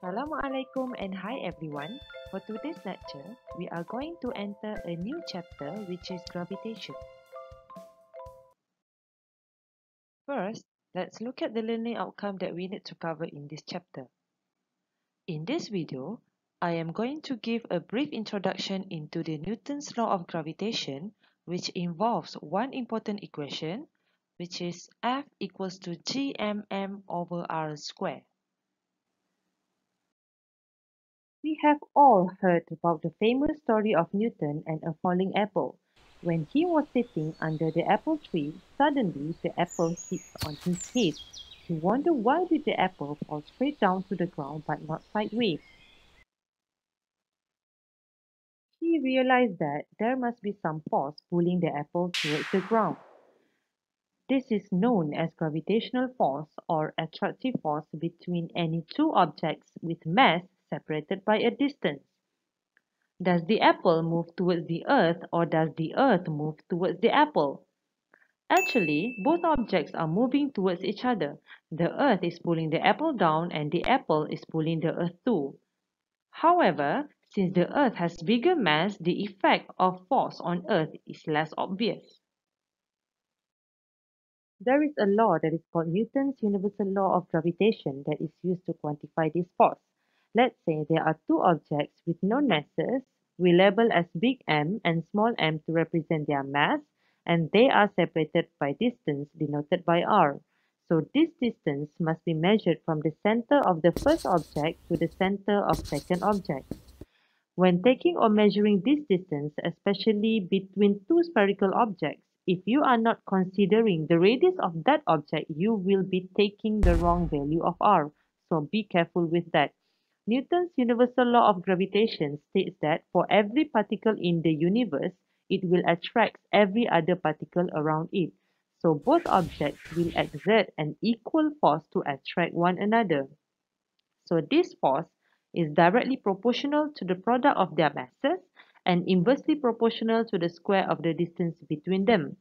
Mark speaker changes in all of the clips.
Speaker 1: Assalamualaikum and hi everyone. For today's lecture, we are going to enter a new chapter which is gravitation. First, let's look at the learning outcome that we need to cover in this chapter. In this video, I am going to give a brief introduction into the Newton's law of gravitation which involves one important equation which is F equals to gmm over r square. We have all heard about the famous story of Newton and a falling apple. When he was sitting under the apple tree, suddenly the apple hit on his head. He wondered why did the apple fall straight down to the ground but not sideways. He realized that there must be some force pulling the apple towards the ground. This is known as gravitational force or attractive force between any two objects with mass separated by a distance. Does the apple move towards the earth or does the earth move towards the apple? Actually, both objects are moving towards each other. The earth is pulling the apple down and the apple is pulling the earth too. However, since the earth has bigger mass, the effect of force on earth is less obvious. There is a law that is called Newton's universal law of gravitation that is used to quantify this force. Let's say there are two objects with known masses. We label as big M and small m to represent their mass and they are separated by distance denoted by r. So this distance must be measured from the center of the first object to the center of second object. When taking or measuring this distance, especially between two spherical objects, if you are not considering the radius of that object, you will be taking the wrong value of r. So be careful with that. Newton's universal law of gravitation states that for every particle in the universe, it will attract every other particle around it. So both objects will exert an equal force to attract one another. So this force is directly proportional to the product of their masses and inversely proportional to the square of the distance between them.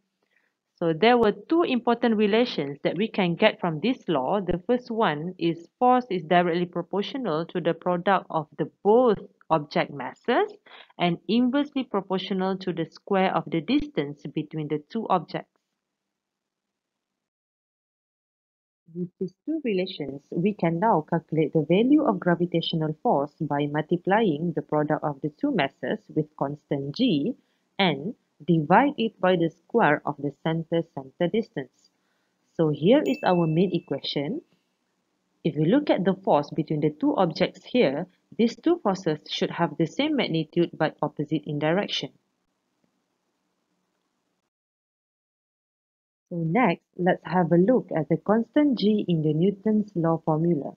Speaker 1: So there were two important relations that we can get from this law. The first one is force is directly proportional to the product of the both object masses and inversely proportional to the square of the distance between the two objects. With these two relations, we can now calculate the value of gravitational force by multiplying the product of the two masses with constant g and divide it by the square of the center-center distance. So here is our main equation. If we look at the force between the two objects here, these two forces should have the same magnitude but opposite in direction. So next, let's have a look at the constant g in the Newton's law formula.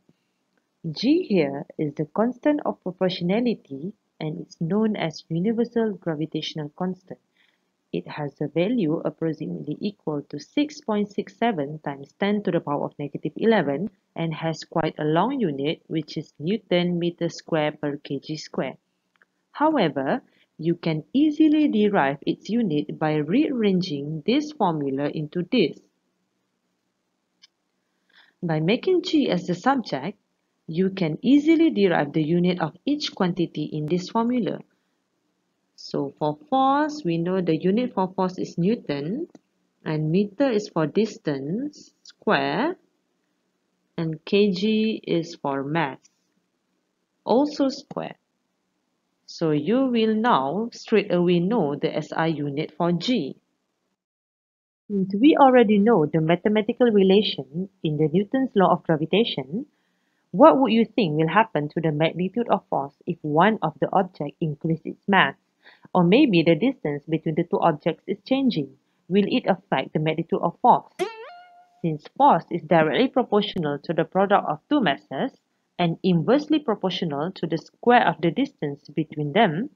Speaker 1: g here is the constant of proportionality and it's known as universal gravitational constant it has a value approximately equal to 6.67 times 10 to the power of negative 11 and has quite a long unit which is Newton meter square per kg square. However, you can easily derive its unit by rearranging this formula into this. By making g as the subject, you can easily derive the unit of each quantity in this formula. So for force, we know the unit for force is Newton and meter is for distance square and kg is for mass, also square. So you will now straight away know the SI unit for G. Since we already know the mathematical relation in the Newton's law of gravitation, what would you think will happen to the magnitude of force if one of the object increases its mass? Or maybe the distance between the two objects is changing. Will it affect the magnitude of force? Since force is directly proportional to the product of two masses and inversely proportional to the square of the distance between them,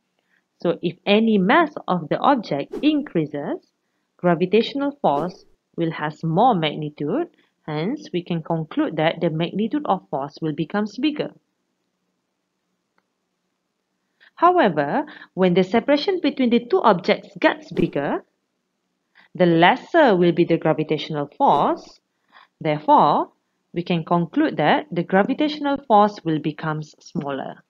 Speaker 1: so if any mass of the object increases, gravitational force will have more magnitude, hence we can conclude that the magnitude of force will become bigger. However, when the separation between the two objects gets bigger, the lesser will be the gravitational force. Therefore, we can conclude that the gravitational force will become smaller.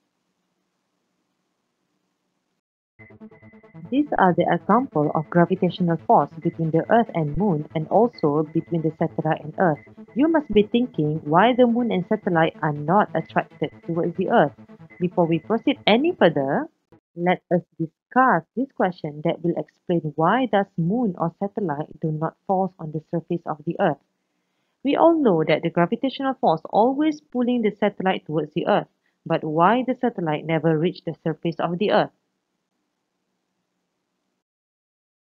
Speaker 1: These are the example of gravitational force between the Earth and Moon and also between the satellite and Earth. You must be thinking why the Moon and satellite are not attracted towards the Earth. Before we proceed any further, let us discuss this question that will explain why does Moon or satellite do not fall on the surface of the Earth. We all know that the gravitational force always pulling the satellite towards the Earth, but why the satellite never reach the surface of the Earth?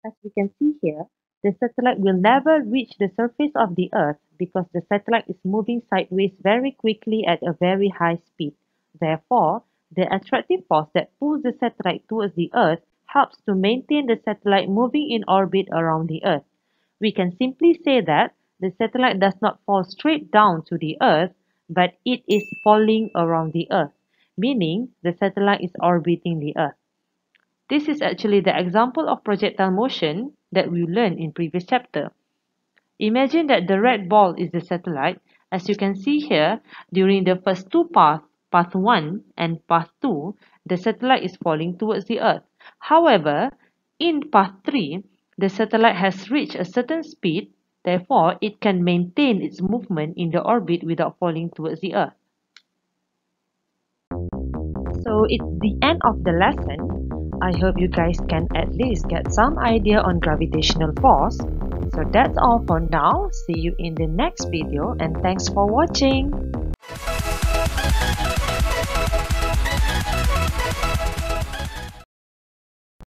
Speaker 1: As we can see here, the satellite will never reach the surface of the Earth because the satellite is moving sideways very quickly at a very high speed. Therefore, the attractive force that pulls the satellite towards the Earth helps to maintain the satellite moving in orbit around the Earth. We can simply say that the satellite does not fall straight down to the Earth, but it is falling around the Earth, meaning the satellite is orbiting the Earth. This is actually the example of projectile motion that we learned in previous chapter. Imagine that the red ball is the satellite. As you can see here, during the first two paths, path 1 and path 2, the satellite is falling towards the Earth. However, in path 3, the satellite has reached a certain speed, therefore it can maintain its movement in the orbit without falling towards the Earth. So it's the end of the lesson. I hope you guys can at least get some idea on gravitational force. So that's all for now. See you in the next video and thanks for watching.